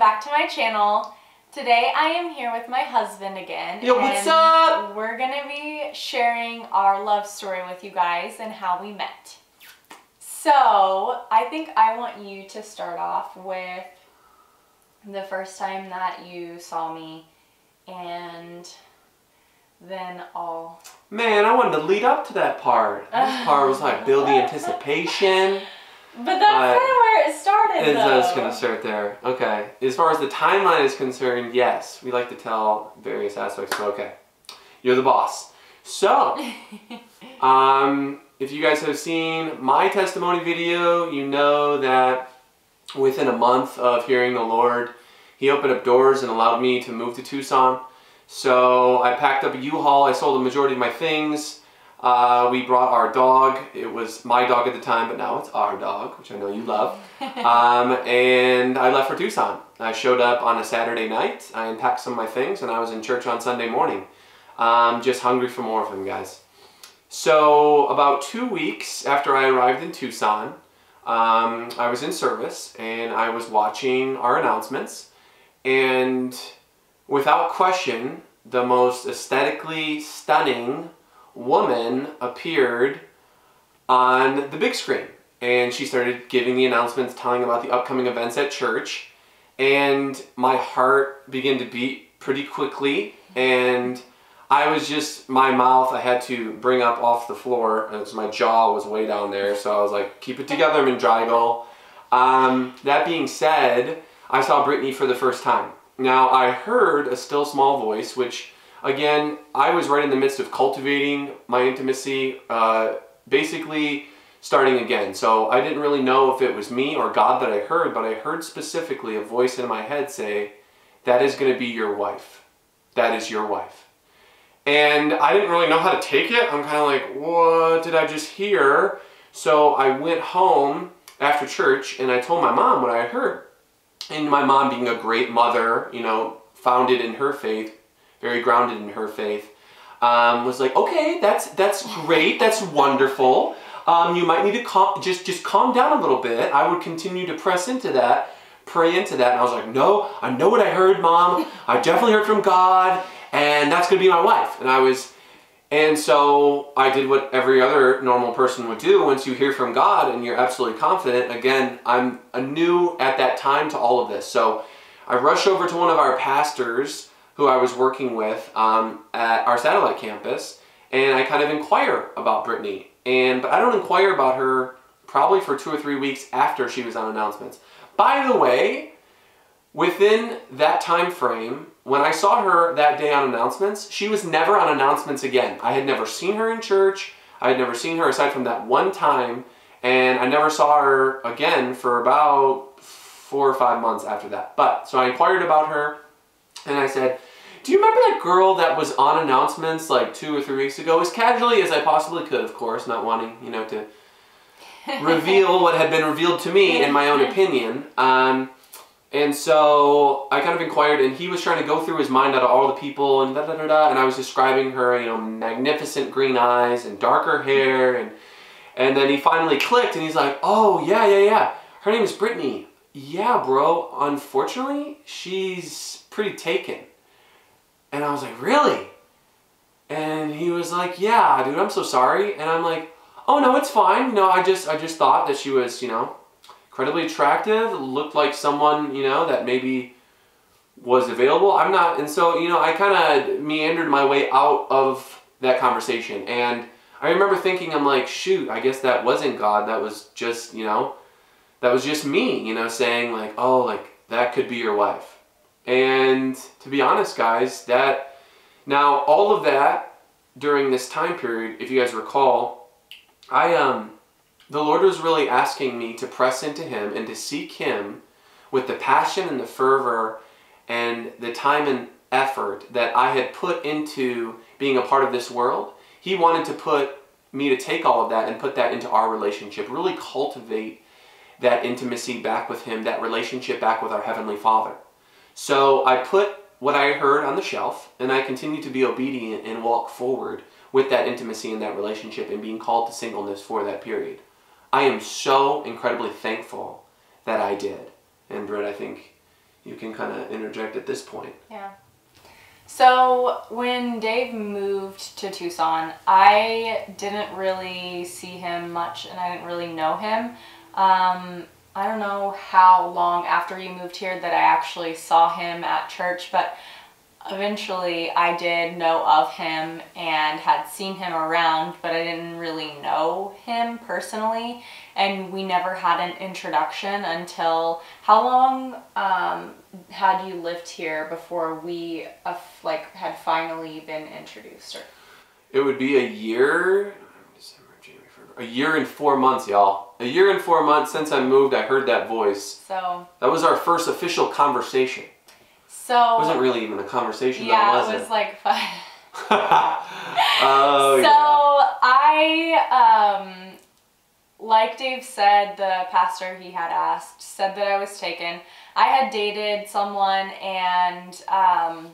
back to my channel. Today I am here with my husband again. Yo, what's up? We're gonna be sharing our love story with you guys and how we met. So, I think I want you to start off with the first time that you saw me and then I'll Man, I wanted to lead up to that part. That part was like build the anticipation. But that's But- kind of where it started And though. it's gonna start there. Okay. As far as the timeline is concerned, yes, we like to tell various aspects. But okay, you're the boss. So, um, if you guys have seen my testimony video, you know that within a month of hearing the Lord, He opened up doors and allowed me to move to Tucson. So I packed up a U-Haul. I sold the majority of my things. Uh, we brought our dog. It was my dog at the time, but now it's our dog, which I know you love. Um, and I left for Tucson. I showed up on a Saturday night. I unpacked some of my things, and I was in church on Sunday morning. Um, just hungry for more of him, guys. So about two weeks after I arrived in Tucson, um, I was in service, and I was watching our announcements. And without question, the most aesthetically stunning woman appeared on the big screen. And she started giving the announcements, telling about the upcoming events at church. And my heart began to beat pretty quickly. And I was just, my mouth, I had to bring up off the floor. And my jaw was way down there. So I was like, keep it together, Mendrygal. Um, that being said, I saw Brittani for the first time. Now, I heard a still small voice, which, again, I was right in the midst of cultivating my intimacy, uh, basically starting again. So I didn't really know if it was me or God that I heard, but I heard specifically a voice in my head say, That is going to be your wife. That is your wife. And I didn't really know how to take it. I'm kind of like, What did I just hear? So I went home after church and I told my mom what I heard and my mom being a great mother, you know, founded in her faith, very grounded in her faith, um, was like, okay, that's that's great, that's wonderful. Um, you might need to calm, just just calm down a little bit. I would continue to press into that, pray into that, and I was like, no, I know what I heard, mom. I definitely heard from God, and that's gonna be my wife. And I was. And so I did what every other normal person would do once you hear from God and you're absolutely confident. Again, I'm a new at that time to all of this. So I rush over to one of our pastors who I was working with um, at our satellite campus and I kind of inquire about Brittani. And but I don't inquire about her probably for two or three weeks after she was on announcements. By the way, within that time frame, when I saw her that day on announcements, she was never on announcements again. I had never seen her in church. I had never seen her aside from that one time, and I never saw her again for about four or five months after that. But so I inquired about her, and I said, "Do you remember that girl that was on announcements like two or three weeks ago?" As casually as I possibly could, of course, not wanting you know to reveal what had been revealed to me in my own opinion. Um, and so I kind of inquired, and he was trying to go through his mind out of all the people, and da da da da. And I was describing her, you know, magnificent green eyes and darker hair, and and then he finally clicked, and he's like, "Oh yeah, yeah, yeah. Her name is Brittani. Yeah, bro. Unfortunately, she's pretty taken." And I was like, "Really?" And he was like, "Yeah, dude. I'm so sorry." And I'm like, "Oh no, it's fine. No, I just I just thought that she was, you know." incredibly attractive, looked like someone, you know, that maybe was available. I'm not, and so, you know, I kind of meandered my way out of that conversation. And I remember thinking, I'm like, shoot, I guess that wasn't God. That was just, you know, that was just me, you know, saying like, oh, like, that could be your wife. And to be honest, guys, that, now all of that during this time period, if you guys recall, I, um, the Lord was really asking me to press into Him and to seek Him with the passion and the fervor and the time and effort that I had put into being a part of this world. He wanted to put me to take all of that and put that into our relationship, really cultivate that intimacy back with Him, that relationship back with our Heavenly Father. So I put what I heard on the shelf and I continue to be obedient and walk forward with that intimacy and that relationship and being called to singleness for that period. I am so incredibly thankful that I did. And Britt, I think you can kind of interject at this point. Yeah. So when Dave moved to Tucson, I didn't really see him much and I didn't really know him. Um, I don't know how long after you moved here that I actually saw him at church, but eventually I did know of him and had seen him around, but I didn't really know him personally. And we never had an introduction until how long um, had you lived here before we uh, like had finally been introduced? Or It would be a year, a year and four months, y'all. A year and four months since I moved, I heard that voice. so That was our first official conversation. so It wasn't really even a conversation, yeah, was it was like fun. oh, so yeah. I, um, like Dave said, the pastor he had asked said that I was taken. I had dated someone, and um,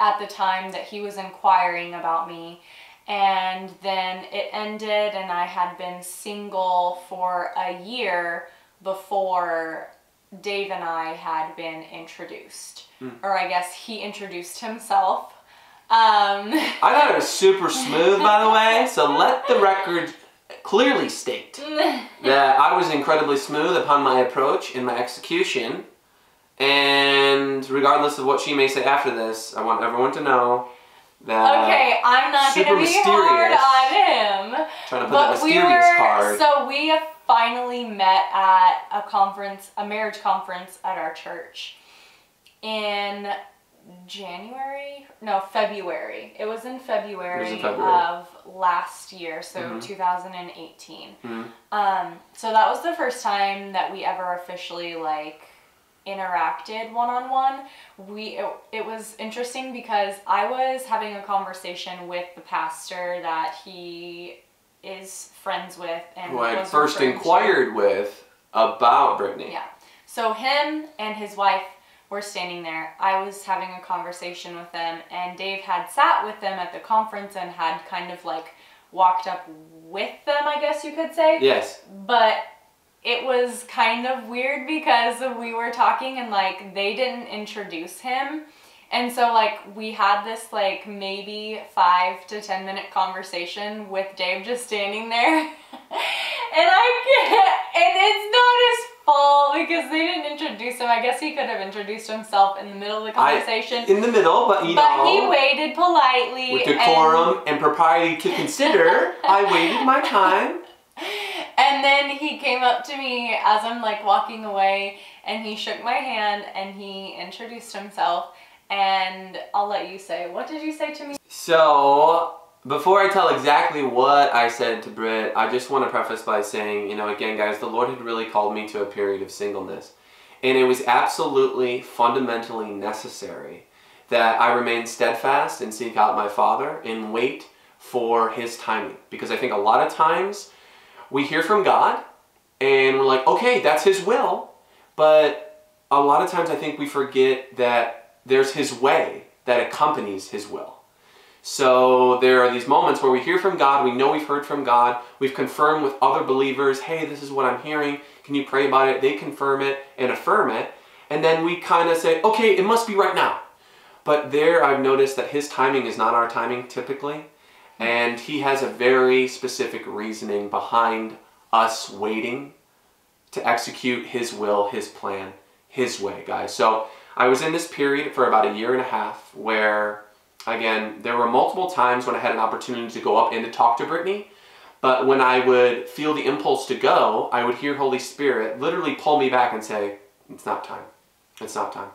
at the time that he was inquiring about me, and then it ended, and I had been single for a year before Dave and I had been introduced, or I guess he introduced himself. Um, I thought it was super smooth, by the way, so let the record clearly state that I was incredibly smooth upon my approach in my execution. And regardless of what she may say after this, I want everyone to know that okay, I'm not gonna be hard on him. trying to put But that we were card. so we have finally met at a conference, a marriage conference at our church in January, no February. It was in February, February. of last year, so Mhm. 2018. Mhm. Um, so that was the first time that we ever officially like interacted one on one. We it, it was interesting because I was having a conversation with the pastor that he is friends with and who I first referring to. inquired with about Brittani. Yeah. So him and his wife were standing there. I was having a conversation with them, and Dave had sat with them at the conference and had kind of like walked up with them, I guess you could say. Yes. But it was kind of weird because we were talking and like they didn't introduce him. And so like we had this like maybe five to ten minute conversation with Dave just standing there. and I can't and it's not his fault because they didn't introduce him. I guess he could have introduced himself in the middle of the I- conversation. In the middle, but you but he waited politely with and- decorum and propriety to consider, I waited my time. And then he came up to me as I'm like walking away and he shook my hand and he introduced himself. And I'll let you say, what did you say to me? So, before I tell exactly what I said to Britt, I just want to preface by saying, you know, again, guys, the Lord had really called me to a period of singleness. And it was absolutely fundamentally necessary that I remain steadfast and seek out my Father and wait for His timing. Because I think a lot of times we hear from God and we're like, okay, that's His will. But a lot of times I think we forget that there's His way that accompanies His will. So there are these moments where we hear from God, we know we've heard from God, we've confirmed with other believers, hey, this is what I'm hearing, can you pray about it? They confirm it and affirm it, and then we kind of say, okay, it must be right now. But there I've noticed that his timing is not our timing typically, and he has a very specific reasoning behind us waiting to execute his will, his plan, his way, guys. So I was in this period for about a year and a half where again, there were multiple times when I had an opportunity to go up and to talk to Brittani, but when I would feel the impulse to go, I would hear Holy Spirit literally pull me back and say, It's not time. It's not time.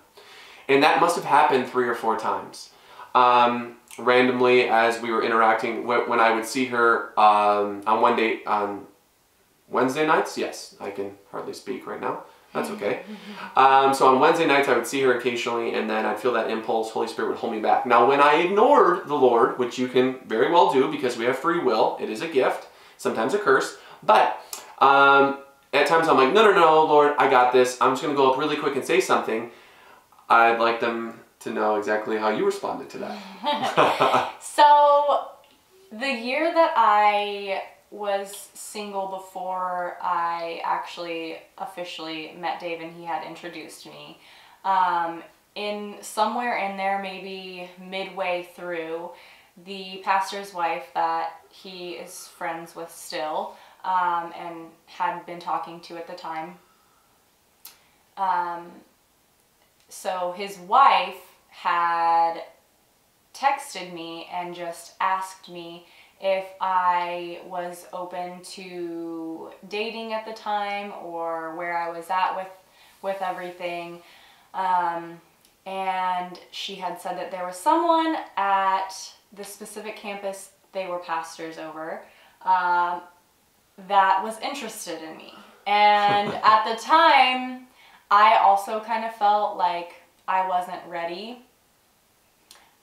And that must have happened three or four times. Um, randomly, as we were interacting, when I would see her um, on one day, on Wednesday nights, yes, I can hardly speak right now. That's okay. Um, so on Wednesday nights, I would see her occasionally, and then I'd feel that impulse. Holy Spirit would hold me back. Now, when I ignored the Lord, which you can very well do because we have free will, it is a gift, sometimes a curse. But um, at times, I'm like, no, no, no, Lord, I got this. I'm just going to go up really quick and say something. I'd like them to know exactly how you responded to that. So, the year that I was single before I actually officially met Dave and he had introduced me. Um, in somewhere in there, maybe midway through, the pastor's wife that he is friends with still um, and had been talking to at the time. Um, so his wife had texted me and just asked me if I was open to dating at the time or where I was at with with everything. Um, and she had said that there was someone at the specific campus they were pastors over um, that was interested in me. And at the time, I also kind of felt like I wasn't ready.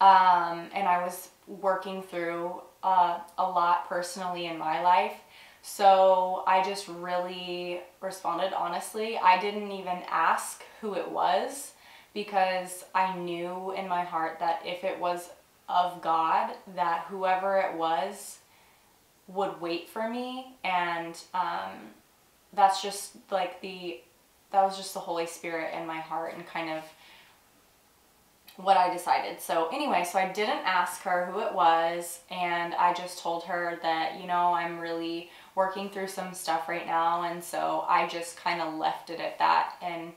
Um, and I was working through uh, a lot personally in my life. So I just really responded honestly. I didn't even ask who it was because I knew in my heart that if it was of God, that whoever it was would wait for me. And um, that's just like the, that was just the Holy Spirit in my heart and kind of what I decided. So anyway, so I didn't ask her who it was and I just told her that, you know, I'm really working through some stuff right now and so I just kind of left it at that and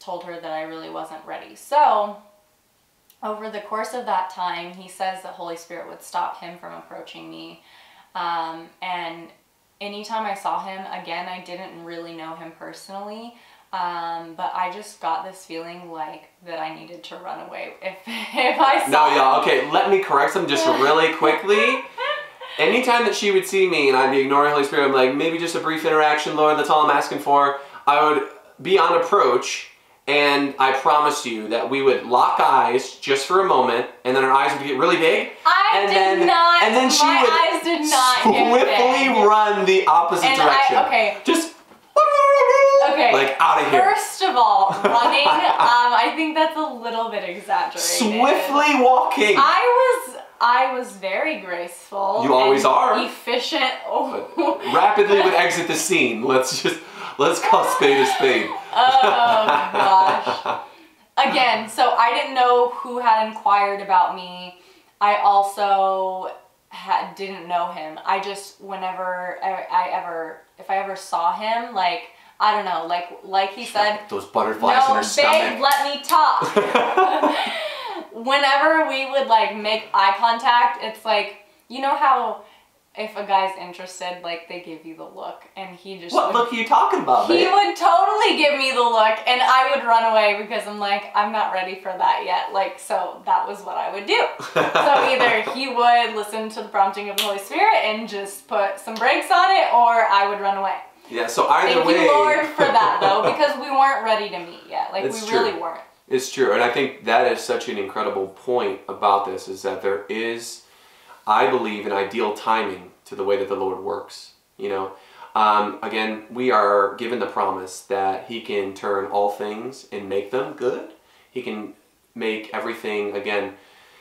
told her that I really wasn't ready. So over the course of that time, he says that Holy Spirit would stop him from approaching me. Um, and anytime I saw him, again, I didn't really know him personally. Um, but I just got this feeling like that I needed to run away if, if I saw No, y'all, okay, let me correct something just really quickly. Anytime that she would see me and I'd be ignoring Holy Spirit, I'm like, maybe just a brief interaction, Lord, that's all I'm asking for. I would be on approach and I promise you that we would lock eyes just for a moment and then our eyes would get really big. I and did then, not. And then she my would eyes did not swiftly run the opposite And direction. I, okay, Just okay. like out of here. First of all, running, um, I think that's a little bit exaggerated. Swiftly walking. I was I was very graceful. You always and are. Efficient. Oh, Rapidly would exit the scene. Let's just let's call spade a spade. oh gosh. Again, so I didn't know who had inquired about me. I also had, didn't know him. I just whenever I, I ever if I ever saw him like I don't know like like he said Those butterflies in no her babe let me talk. whenever we would like make eye contact, it's like you know how if a guy's interested, like they give you the look, and he just what would, look are you talking about, he babe? would totally give me the look, and I would run away because I'm like I'm not ready for that yet. Like so that was what I would do. So either he would listen to the prompting of the Holy Spirit and just put some brakes on it, or I would run away. Yeah, so either Thank way. you, Lord, for that though, because we weren't ready to meet yet. Like It's we true. really weren't. It's true, and I think that is such an incredible point about this is that there is, I believe, an ideal timing to the way that the Lord works. You know, um, again, we are given the promise that He can turn all things and make them good. He can make everything again,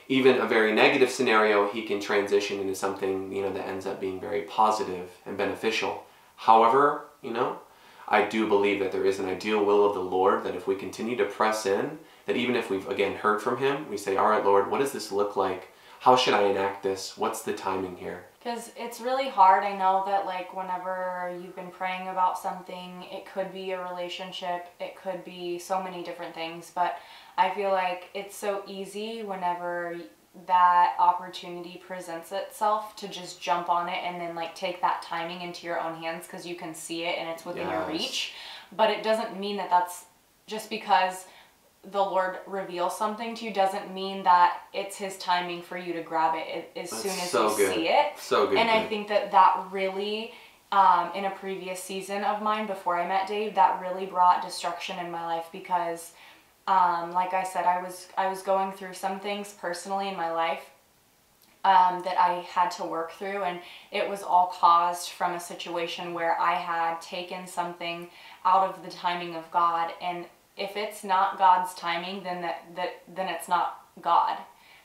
even a very negative scenario, He can transition into something you know that ends up being very positive and beneficial. However, you know, I do believe that there is an ideal will of the Lord that if we continue to press in, that even if we've again heard from Him, we say, All right, Lord, what does this look like? How should I enact this? What's the timing here? Because it's really hard. I know that, like, whenever you've been praying about something, it could be a relationship, it could be so many different things. But I feel like it's so easy whenever that opportunity presents itself to just jump on it and then, like, take that timing into your own hands because you can see it and it's within your reach. But it doesn't mean that that's just because the Lord reveals something to you doesn't mean that it's His timing for you to grab it as That's soon as so you good. see it. So good. And I think that that really, um, in a previous season of mine before I met Dave, that really brought destruction in my life because, um, like I said, I was I was going through some things personally in my life um, that I had to work through, and it was all caused from a situation where I had taken something out of the timing of God, and if it's not God's timing, then that, that then it's not God.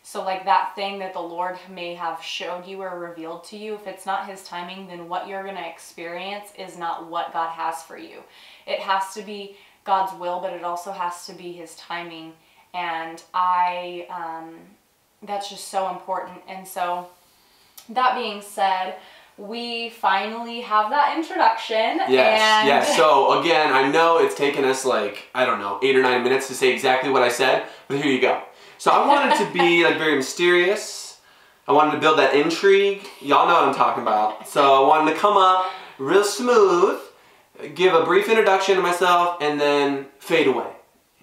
So, like that thing that the Lord may have showed you or revealed to you, if it's not His timing, then what you're going to experience is not what God has for you. It has to be God's will, but it also has to be His timing. And I, um, that's just so important. And so, that being said, we finally have that introduction. Yes, and yes. So again, I know it's taken us like I don't know eight or nine minutes to say exactly what I said, but here you go. So I wanted to be like very mysterious. I wanted to build that intrigue. Y'all know what I'm talking about. So I wanted to come up real smooth, give a brief introduction to myself, and then fade away.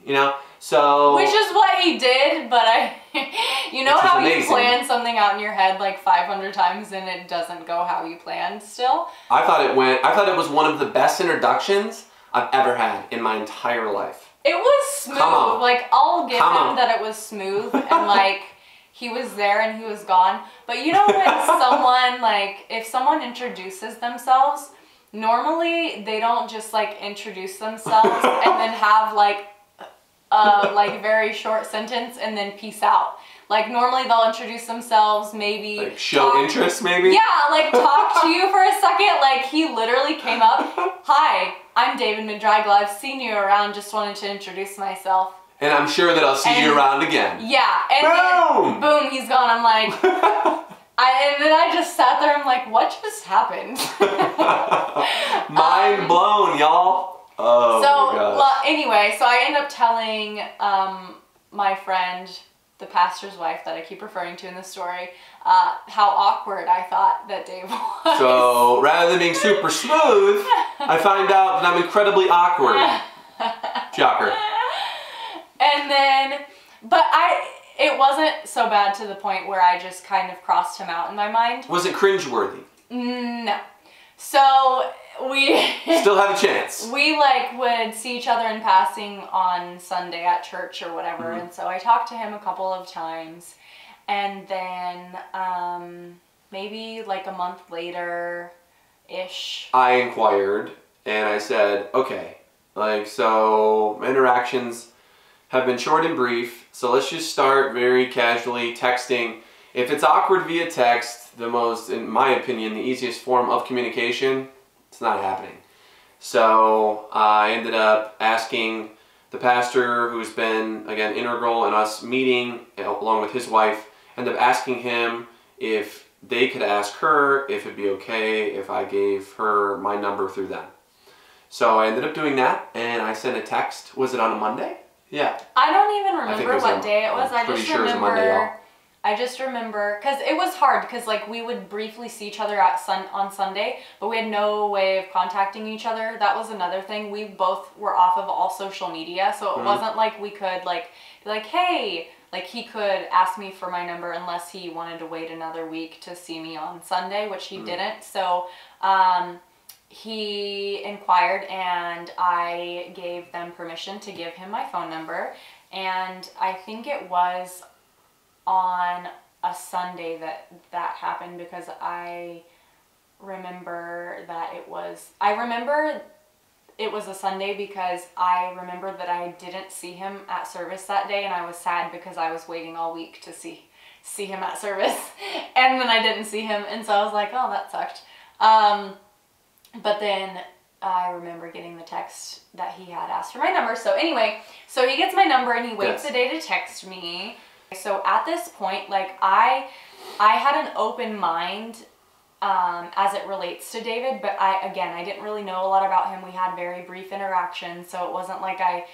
You know. So Which is what he did, but I, you know how you plan something out in your head like 500 times and it doesn't go how you planned still? I thought it went. I thought it was one of the best introductions I've ever had in my entire life. It was smooth. Like, I'll give Come him on. that it was smooth and like he was there and he was gone. But you know when someone, like, if someone introduces themselves, normally they don't just like introduce themselves and then have like a like very short sentence and then peace out. Like normally they'll introduce themselves, maybe Like show talk- interest, maybe. Yeah, like talk to you for a second. Like he literally came up, "Hi, I'm David Mendrygal. I've seen you around. Just wanted to introduce myself." And I'm sure that I'll see you around again. Yeah, and Boom! then boom, he's gone. I'm like, I and then I just sat there. I'm like, what just happened? Mind Um, blown, y'all. Oh so my gosh. well, anyway, so I end up telling um, my friend, the pastor's wife that I keep referring to in the story, uh, how awkward I thought that Dave was. So rather than being super smooth, I find out that I'm incredibly awkward. Shocker. And then, but I, it wasn't so bad to the point where I just kind of crossed him out in my mind. Was it cringeworthy? No. So we, Still have a chance. we like would see each other in passing on Sunday at church or whatever. Mhm. And so I talked to him a couple of times. And then, um, maybe like a month later ish. I inquired and I said, okay, like, so interactions have been short and brief, so let's just start very casually texting. If it's awkward via text, the most, in my opinion, the easiest form of communication, it's not happening. So I ended up asking the pastor, who's been, again, integral in us meeting, along with his wife, ended up asking him if they could ask her if it'd be okay if I gave her my number through them. So I ended up doing that, and I sent a text. Was it on a Monday? Yeah. I don't even remember what on- day it was. I'm I just sure a remember. I just remember because it was hard because like we would briefly see each other at sun on Sunday, but we had no way of contacting each other. That was another thing. We both were off of all social media, so it Mhm. wasn't like we could like be like, hey, like he could ask me for my number unless he wanted to wait another week to see me on Sunday, which he Mhm. didn't. So. Um, he inquired and I gave them permission to give him my phone number. And I think it was on a Sunday that that happened because I remember that it was, I remember it was a Sunday because I remember that I didn't see him at service that day and I was sad because I was waiting all week to see see him at service and then I didn't see him and so I was like, oh, that sucked. Um, but then I remember getting the text that he had asked for my number. So anyway, so he gets my number and he waits Yes. a day to text me. So at this point, like I, I had an open mind um, as it relates to David, but I again I didn't really know a lot about him. We had very brief interactions, so it wasn't like I,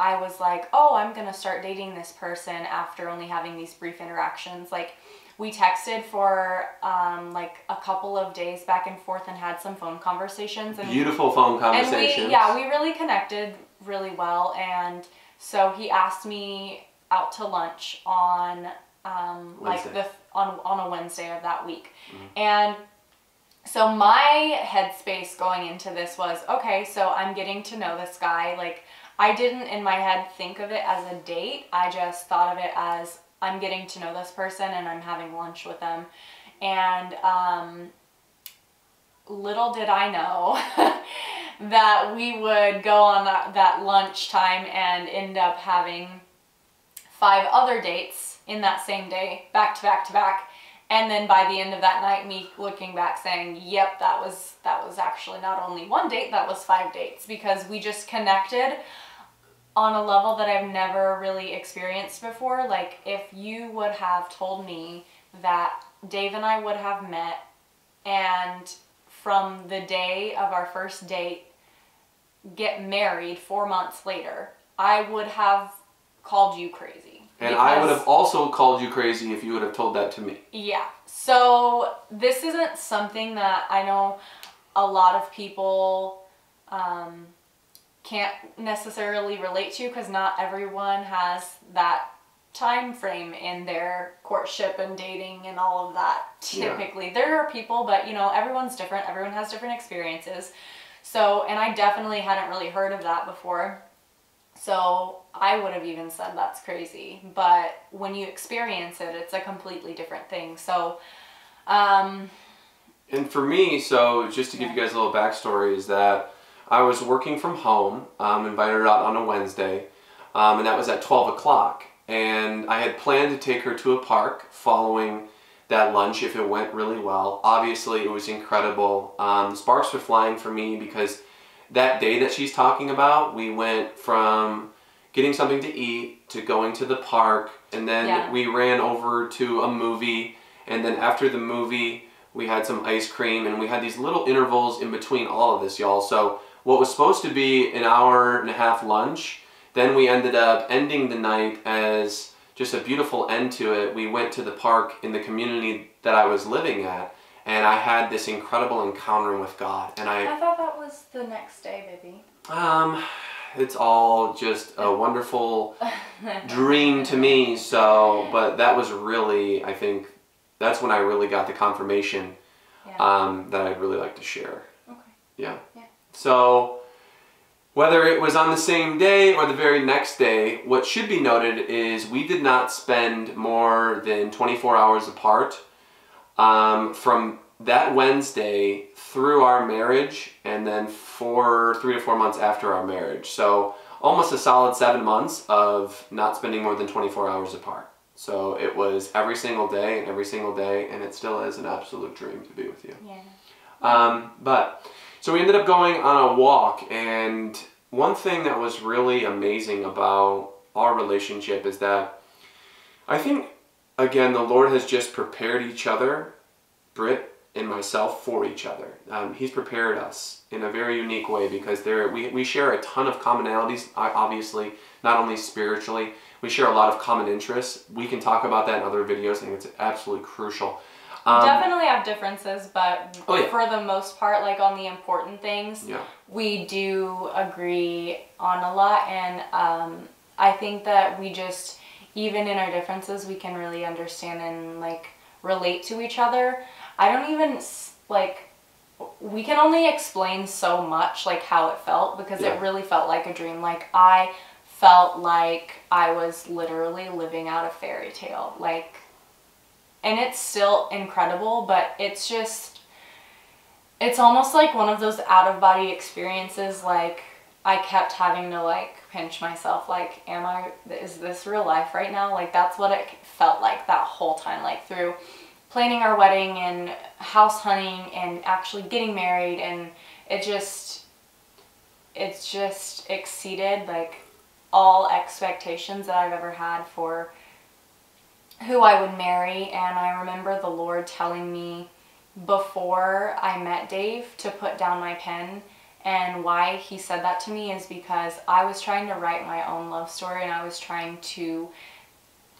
I was like, oh, I'm gonna start dating this person after only having these brief interactions. Like we texted for um, like a couple of days back and forth and had some phone conversations and Beautiful phone and conversations. we yeah we really connected really well. And so he asked me out to lunch on um, like the on on a Wednesday of that week. Mhm. and so my headspace going into this was okay so I'm getting to know this guy. Like I didn't in my head think of it as a date. I just thought of it as I'm getting to know this person and I'm having lunch with them and um, little did I know that we would go on that, that lunch time and end up having five other dates in that same day, back to back to back. And then by the end of that night, me looking back saying, "Yep, that was that was actually not only one date, that was five dates because we just connected on a level that I've never really experienced before. Like if you would have told me that Dave and I would have met and from the day of our first date get married 4 months later, I would have called you crazy. And I would have also called you crazy if you would have told that to me. Yeah. So this isn't something that I know a lot of people um, can't necessarily relate to because not everyone has that time frame in their courtship and dating and all of that Yeah. typically there are people but you know everyone's different everyone has different experiences so and i definitely hadn't really heard of that before so I would have even said that's crazy. But when you experience it, it's a completely different thing. So, um, And for me, so just to give you guys a little backstory, is that I was working from home, um, invited her out on a Wednesday, um, and that was at 12 o'clock. And I had planned to take her to a park following that lunch if it went really well. Obviously, it was incredible. Um, sparks were flying for me because that day that she's talking about, we went from getting something to eat to going to the park, and then Yeah. we ran over to a movie, and then after the movie, we had some ice cream, and we had these little intervals in between all of this, y'all. So what was supposed to be an hour and a half lunch, then we ended up ending the night as just a beautiful end to it. We went to the park in the community that I was living at, and I had this incredible encounter with God, and I I thought that was the next day, baby. um, it's all just a wonderful dream to me. So, but that was really, I think, that's when I really got the confirmation Yeah. um, that I'd really like to share. Okay. Yeah. So, whether it was on the same day or the very next day, what should be noted is we did not spend more than 24 hours apart um, from that Wednesday through our marriage and then four, three to four months after our marriage. So, almost a solid seven months of not spending more than 24 hours apart. So, it was every single day and every single day, and it still is an absolute dream to be with you. Yeah. Um, but so we ended up going on a walk, and one thing that was really amazing about our relationship is that I think again the Lord has just prepared each other, Britt and myself, for each other. Um, he's prepared us in a very unique way because there we, we share a ton of commonalities. Obviously, not only spiritually, we share a lot of common interests. We can talk about that in other videos. I think it's absolutely crucial. Um, Definitely have differences, but Oh, yeah. for the most part, like on the important things, Yeah. we do agree on a lot. And um, I think that we just, even in our differences, we can really understand and like relate to each other. I don't even like, we can only explain so much like how it felt because Yeah. it really felt like a dream. Like, I felt like I was literally living out a fairy tale. Like, and it's still incredible, but it's just it's almost like one of those out of body experiences like I kept having to like pinch myself like am I is this real life right now? Like that's what it felt like that whole time like through planning our wedding and house hunting and actually getting married and it just it's just exceeded like all expectations that I've ever had for who I would marry, and I remember the Lord telling me before I met Dave to put down my pen. And why he said that to me is because I was trying to write my own love story and I was trying to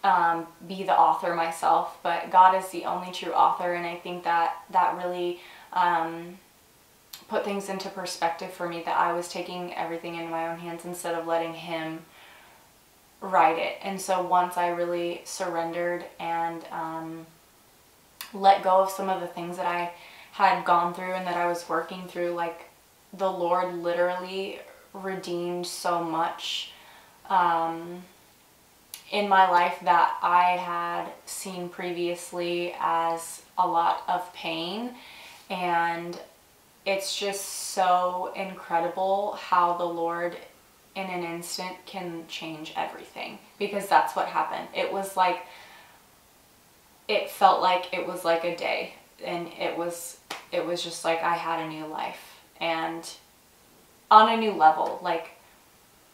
um, be the author myself. But God is the only true author, and I think that that really um, put things into perspective for me that I was taking everything in my own hands instead of letting Him write it. And so once I really surrendered and um, let go of some of the things that I had gone through and that I was working through, like the Lord literally redeemed so much um, in my life that I had seen previously as a lot of pain. And it's just so incredible how the Lord in an instant can change everything because that's what happened. It was like it felt like it was like a day and it was it was just like I had a new life and on a new level. Like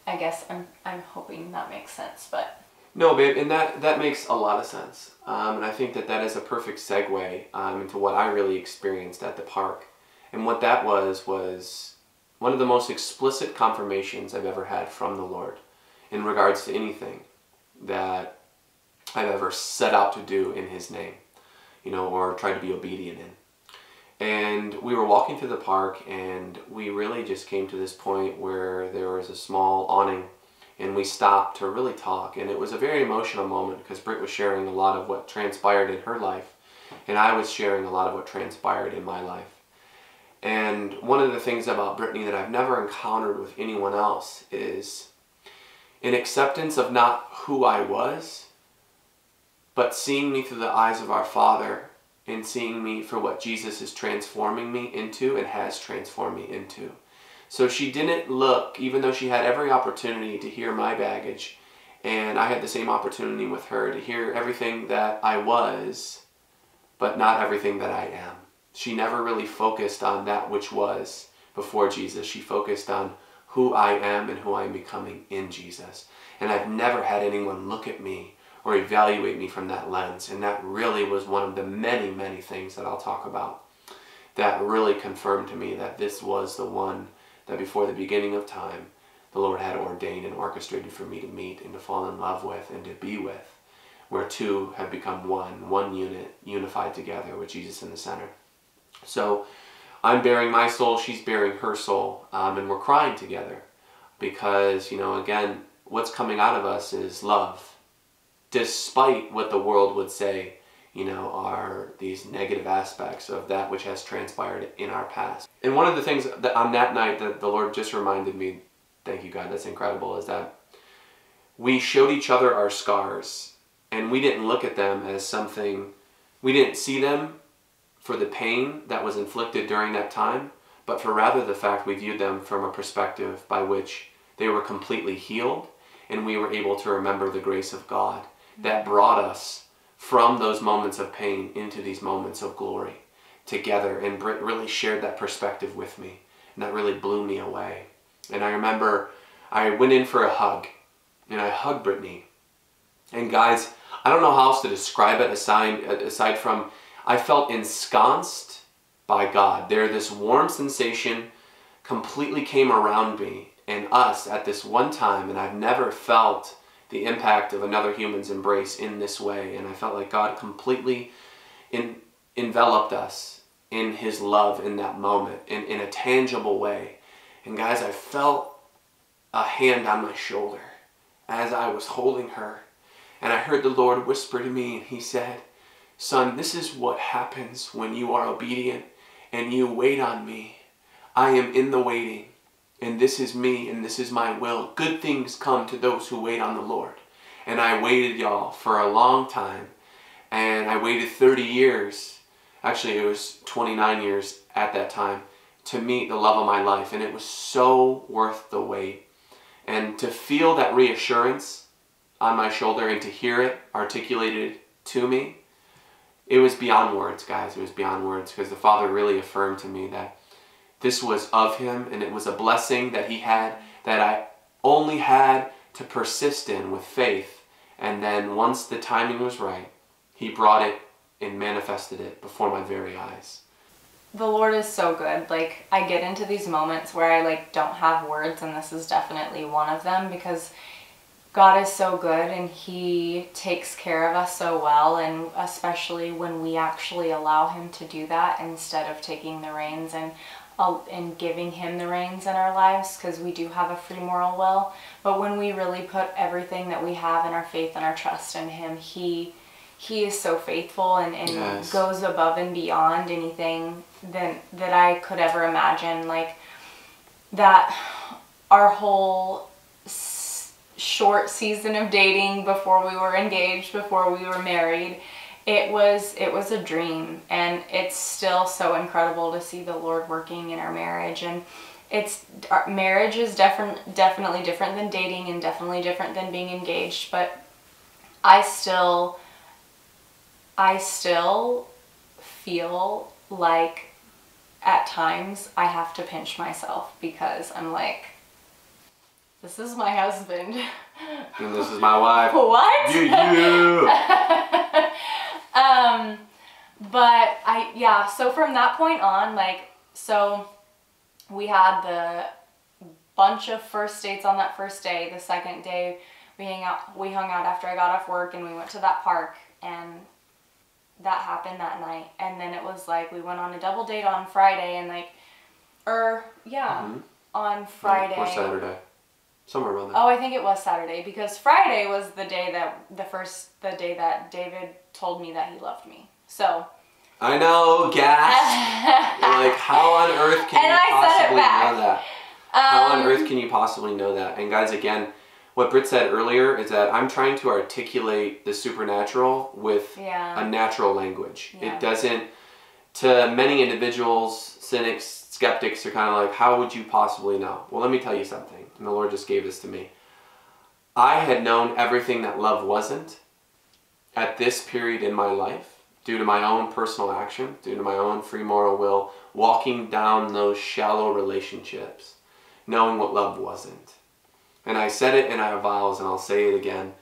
I guess I'm I'm hoping that makes sense but no babe and that that makes a lot of sense. Um, and I think that that is a perfect segue um, into what I really experienced at the park. And what that was was one of the most explicit confirmations I've ever had from the Lord in regards to anything that I've ever set out to do in His name, you know, or tried to be obedient in. And we were walking through the park, and we really just came to this point where there was a small awning, and we stopped to really talk. And it was a very emotional moment because Britt was sharing a lot of what transpired in her life, and I was sharing a lot of what transpired in my life. And one of the things about Brittani that I've never encountered with anyone else is an acceptance of not who I was, but seeing me through the eyes of our Father and seeing me for what Jesus is transforming me into and has transformed me into. So she didn't look, even though she had every opportunity to hear my baggage, and I had the same opportunity with her to hear everything that I was, but not everything that I am. She never really focused on that which was before Jesus. She focused on who I am and who I am becoming in Jesus. And I've never had anyone look at me or evaluate me from that lens. And that really was one of the many, many things that I'll talk about that really confirmed to me that this was the one that before the beginning of time, the Lord had ordained and orchestrated for me to meet and to fall in love with and to be with, where two have become one, one unit, unified together with Jesus in the center. So I'm bearing my soul, she's bearing her soul, um, and we're crying together because, you know, again, what's coming out of us is love, despite what the world would say, you know, are these negative aspects of that which has transpired in our past. And one of the things that on that night that the Lord just reminded me, thank you God, that's incredible, is that we showed each other our scars and we didn't look at them as something, we didn't see them for the pain that was inflicted during that time, but for rather the fact we viewed them from a perspective by which they were completely healed and we were able to remember the grace of God that brought us from those moments of pain into these moments of glory together. And Britt really shared that perspective with me, and that really blew me away. And I remember I went in for a hug, and I hugged Brittani. And guys, I don't know how else to describe it aside, aside from I felt ensconced by God. There, this warm sensation completely came around me and us at this one time, and I've never felt the impact of another human's embrace in this way. And I felt like God completely in, enveloped us in His love in that moment, in, in a tangible way. And guys, I felt a hand on my shoulder as I was holding her. And I heard the Lord whisper to me, and He said, Son, this is what happens when you are obedient and you wait on me. I am in the waiting, and this is me, and this is my will. Good things come to those who wait on the Lord. And I waited, y'all, for a long time. And I waited 30 years. Actually, it was 29 years at that time to meet the love of my life. And it was so worth the wait. And to feel that reassurance on my shoulder and to hear it articulated to me it was beyond words, guys. It was beyond words because the Father really affirmed to me that this was of Him and it was a blessing that He had that I only had to persist in with faith. And then once the timing was right, He brought it and manifested it before my very eyes. The Lord is so good. Like I get into these moments where I like don't have words and this is definitely one of them because God is so good and He takes care of us so well, and especially when we actually allow Him to do that instead of taking the reins and uh, and giving Him the reins in our lives, because we do have a free moral will. But when we really put everything that we have in our faith and our trust in Him, He He is so faithful and, and yes. goes above and beyond anything that that I could ever imagine. Like that, our whole short season of dating before we were engaged, before we were married. It was it was a dream and it's still so incredible to see the Lord working in our marriage and it's our marriage is different definitely different than dating and definitely different than being engaged, but I still I still feel like at times I have to pinch myself because I'm like, this is my husband. And this is my wife. what? You, you. um, but I yeah. So from that point on, like, so we had the bunch of first dates on that first day. The second day, we hang out. We hung out after I got off work, and we went to that park, and that happened that night. And then it was like we went on a double date on Friday, and like, or yeah, Mhm. on Friday. Or Saturday. Somewhere around there. Oh, I think it was Saturday because Friday was the day that the first the day that David told me that he loved me. So I know, gas. Like, how on earth can And you I said it possibly back. know that? How on Um, earth can you possibly know that? And guys, again, what Britt said earlier is that I'm trying to articulate the supernatural with Yeah. a natural language. Yeah. It doesn't, to many individuals, cynics, skeptics are kind of like, how would you possibly know? Well, let me tell you something. And the Lord just gave this to me. I had known everything that love wasn't at this period in my life due to my own personal action, due to my own free moral will, walking down those shallow relationships, knowing what love wasn't. And I said it in our vows, and I'll say it again.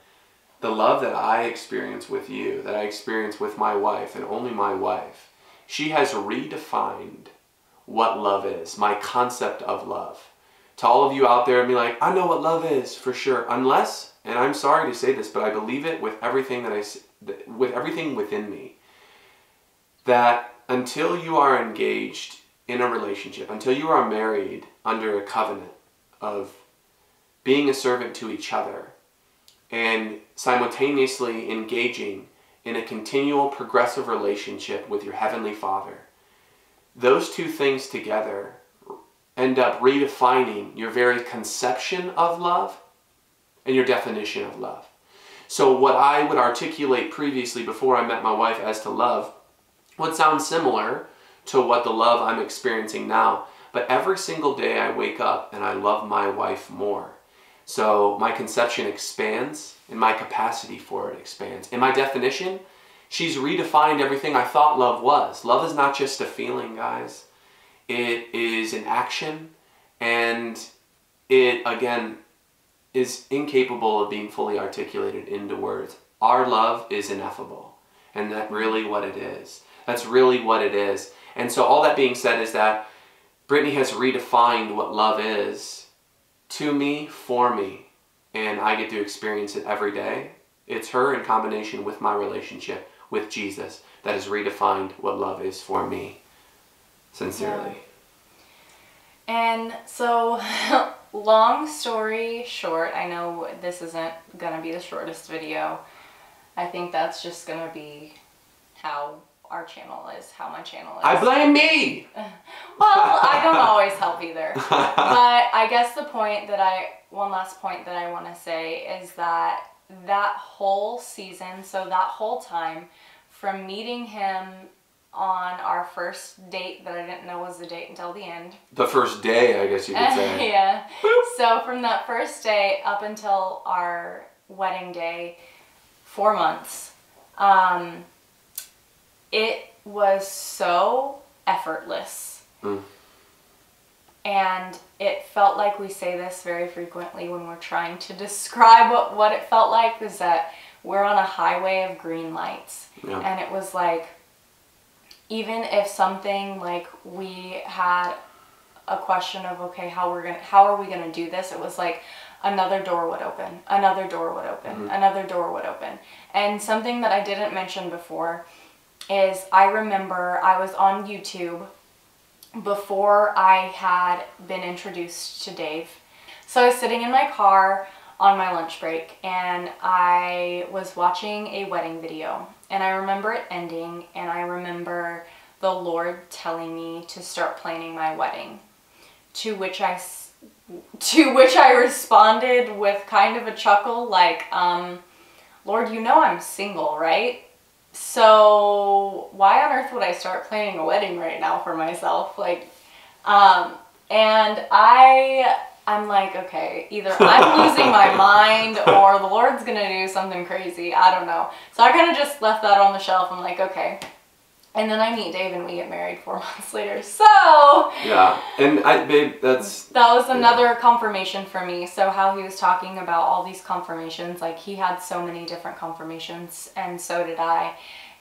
The love that I experience with you, that I experience with my wife, and only my wife, she has redefined what love is, my concept of love. To all of you out there, and be like, I know what love is for sure, unless, and I'm sorry to say this, but I believe it with everything that I, with everything within me, that until you are engaged in a relationship, until you are married under a covenant of being a servant to each other and simultaneously engaging in a continual progressive relationship with your heavenly father those two things together end up redefining your very conception of love and your definition of love so what i would articulate previously before i met my wife as to love would sound similar to what the love i'm experiencing now but every single day i wake up and i love my wife more so my conception expands and my capacity for it expands. In my definition, she's redefined everything I thought love was. Love is not just a feeling, guys. It is an action and it again is incapable of being fully articulated into words. Our love is ineffable. And that's really what it is. That's really what it is. And so all that being said is that Brittani has redefined what love is to me, for me, and I get to experience it every day. It's her in combination with my relationship with Jesus that has redefined what love is for me. Sincerely. And so, long story short, I know this isn't gonna be the shortest video. I think that's just gonna be how our channel is, how my channel is. I blame me! Well, I don't always help either. But I guess the point that I, one last point that I want to say is that that whole season, so that whole time, from meeting him on our first date that I didn't know was the date until the end. the first day, I guess you could say. yeah. So from that first day up until our wedding day, four months, um, it was so effortless. Mm. And it felt like we say this very frequently when we're trying to describe what, what it felt like is that we're on a highway of green lights. Yeah. And it was like, even if something like we had a question of okay how we're gonna how are we gonna do this? It was like another door would open another door would open mm-hmm. another door would open. And something that i didn't mention before is i remember i was on youtube before i had been introduced to dave. So i was sitting in my car on my lunch break and i was watching a wedding video and i remember it ending and i remember the lord telling me to start planning my wedding to which I to which I responded with kind of a chuckle like um Lord, you know I'm single, right? So why on earth would I start planning a wedding right now for myself? Like um and I I'm like, okay, either I'm losing my mind or the Lord's gonna do something crazy. I don't know. So I kind of just left that on the shelf. I'm like, okay. And then I meet Dave and we get married four months later. So Yeah, and I, babe, that's that was another confirmation for me. So how he was talking about all these confirmations, like he had so many different confirmations, and so did I.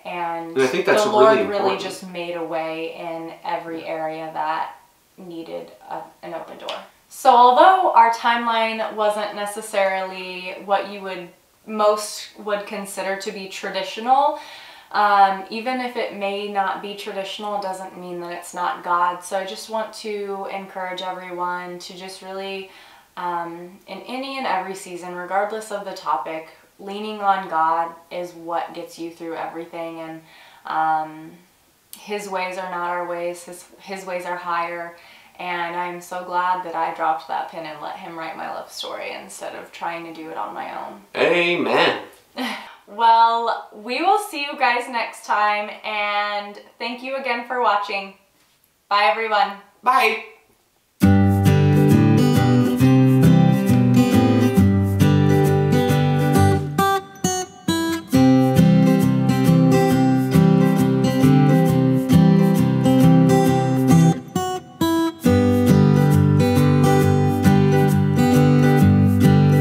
And, And I think that's the Lord really really just made a way in every area that needed a, an open door. So although our timeline wasn't necessarily what you would most would consider to be traditional, um, even if it may not be traditional, doesn't mean that it's not God. So I just want to encourage everyone to just really, um, in any and every season, regardless of the topic, leaning on God is what gets you through everything. And um, His ways are not our ways. His His ways are higher. And I'm so glad that I dropped that pin and let Him write my love story instead of trying to do it on my own. amen. Well, we will see you guys next time, and thank you again for watching. Bye, everyone. Bye.